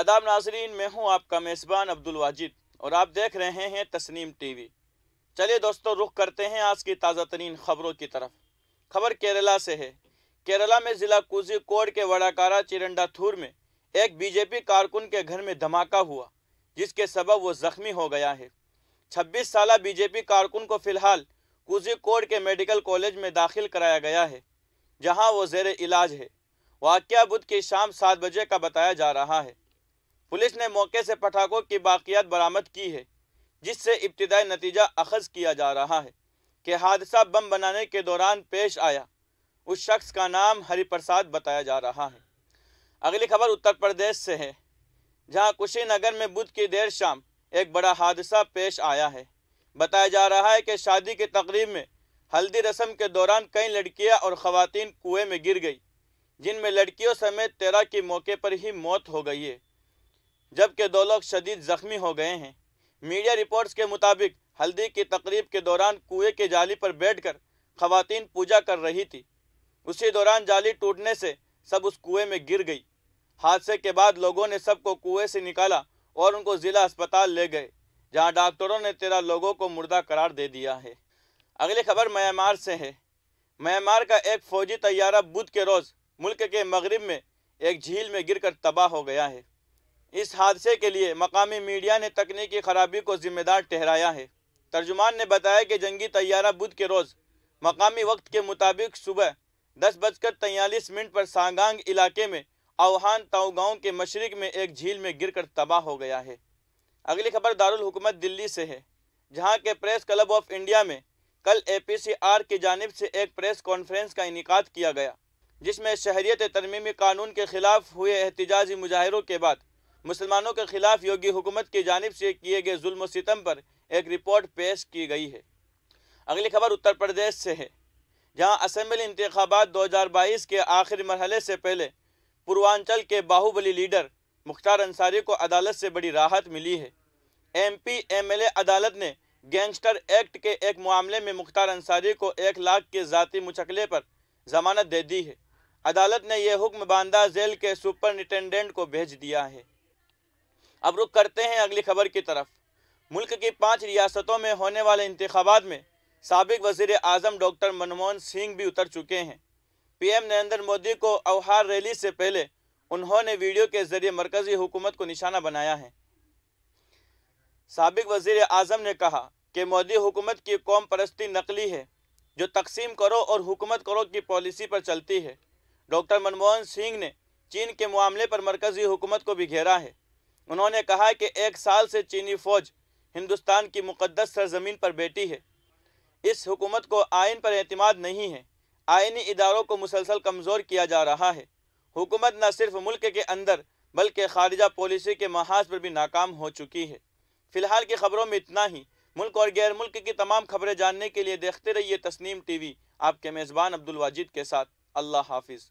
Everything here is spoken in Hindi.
आदाब नाजरीन, मैं हूँ आपका मेज़बान अब्दुल वाजिद और आप देख रहे हैं तस्नीम टीवी। चलिए दोस्तों, रुख करते हैं आज की ताज़ा तरीन खबरों की तरफ़। खबर केरला से है। केरला में ज़िला कोड के वड़ाकारा चिरंडाथूर में एक बीजेपी कारकुन के घर में धमाका हुआ, जिसके सबब वो जख्मी हो गया है। 26 साल बीजेपी कारकुन को फ़िलहाल कोड के मेडिकल कॉलेज में दाखिल कराया गया है, जहाँ वो जेर इलाज है। वाक़ बुध की शाम सात बजे का बताया जा रहा है। पुलिस ने मौके से पटाखों की बाकियात बरामद की है, जिससे इब्तदाई नतीजा अखज किया जा रहा है कि हादसा बम बनाने के दौरान पेश आया। उस शख्स का नाम हरिप्रसाद बताया जा रहा है। अगली खबर उत्तर प्रदेश से है, जहाँ कुशीनगर में बुध की देर शाम एक बड़ा हादसा पेश आया है। बताया जा रहा है कि शादी की तकरीब में हल्दी रस्म के दौरान कई लड़कियाँ और ख़वातीन कुएँ में गिर गई, जिनमें लड़कियों समेत तेरह की मौके पर ही मौत हो गई है। जबकि दो लोग शदीद जख्मी हो गए हैं। मीडिया रिपोर्ट्स के मुताबिक, हल्दी की तकरीब के दौरान कुएँ के जाली पर बैठकर खवातीन पूजा कर रही थी। उसी दौरान जाली टूटने से सब उस कुएँ में गिर गई। हादसे के बाद लोगों ने सबको कुएँ से निकाला और उनको जिला अस्पताल ले गए, जहाँ डॉक्टरों ने तेरह लोगों को मुर्दा करार दे दिया है। अगली खबर म्यांमार से है। म्यांमार का एक फौजी तैयारा बुध के रोज़ मुल्क के मगरब में एक झील में गिरकर तबाह हो गया है। इस हादसे के लिए मकामी मीडिया ने तकनीकी खराबी को जिम्मेदार ठहराया है। तर्जुमान ने बताया कि जंगी तैयारा बुध के रोज़ मकामी वक्त के मुताबिक सुबह दस बजकर तैयलीस मिनट पर सांगांग इलाके में अवहान ताऊ के मशरक में एक झील में गिरकर तबाह हो गया है। अगली खबर दारुल हुकूमत दिल्ली से है, जहाँ के प्रेस क्लब ऑफ़ इंडिया में कल ए पी सी आर की जानब से एक प्रेस कॉन्फ्रेंस का इनका किया गया, जिसमें शहरीत तरमीमी कानून के खिलाफ हुए एहतजाजी मुजाहरों के बाद मुसलमानों के खिलाफ योगी हुकूमत की जानब से किए गए जुल्म सितम पर एक रिपोर्ट पेश की गई है। अगली खबर उत्तर प्रदेश से है, जहाँ असम्बली इंतबात दो हज़ार बाईस के आखिरी मरहले से पहले पूर्वांचल के बाहुबली लीडर मुख्तार अंसारी को अदालत से बड़ी राहत मिली है। M P M L A अदालत ने गैंगस्टर एक्ट के एक मामले में मुख्तार अंसारी को एक लाख के ज़ाती मुचकले पर जमानत दे दी है। अदालत ने यह हुक्म बांदा जेल के सुपरिटेंडेंट को भेज दिया है। अब रुख करते हैं अगली खबर की तरफ़। मुल्क की पाँच रियासतों में होने वाले इंतबात में सबक वज़ीर अजम डॉक्टर मनमोहन सिंह भी उतर चुके हैं। पीएम नरेंद्र मोदी को अवहार रैली से पहले उन्होंने वीडियो के ज़रिए मरकजी हुकूमत को निशाना बनाया है। सबक वज़ीर अजम ने कहा कि मोदी हुकूमत की कौम परस्ती नकली है, जो तकसीम करो और हुकूमत करो की पॉलिसी पर चलती है। डॉक्टर मनमोहन सिंह ने चीन के मामले पर मरकजी हुकूमत को भी घेरा है। उन्होंने कहा कि एक साल से चीनी फौज हिंदुस्तान की मुकदस सरजमीन पर बैठी है। इस हुकूमत को आइन पर एतमाद नहीं है। आइनी इदारों को मुसलसल कमज़ोर किया जा रहा है। हुकूमत न सिर्फ़ मुल्क के अंदर, बल्कि खारजा पॉलिसी के महाज पर भी नाकाम हो चुकी है। फ़िलहाल की खबरों में इतना ही। मुल्क और गैर मुल्क की तमाम खबरें जानने के लिए देखते रहिए तस्नीम टीवी। आपके मेज़बान अब्दुल वाजिद के साथ। अल्लाह हाफिज़।